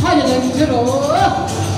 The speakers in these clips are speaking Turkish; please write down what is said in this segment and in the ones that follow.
快点来接着舞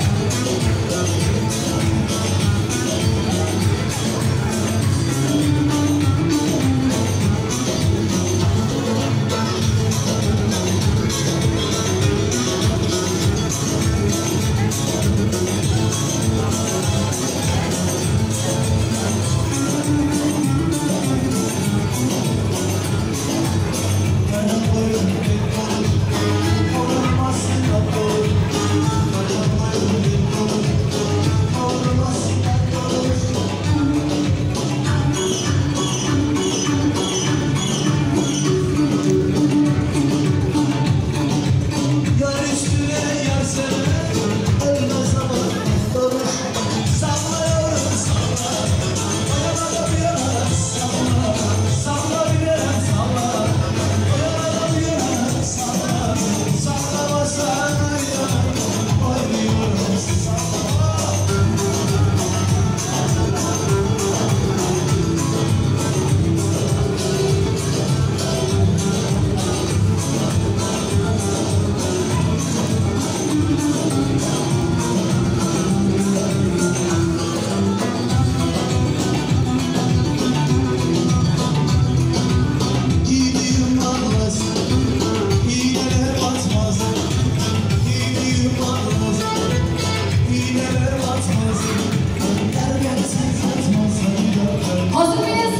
Hazır mıyız?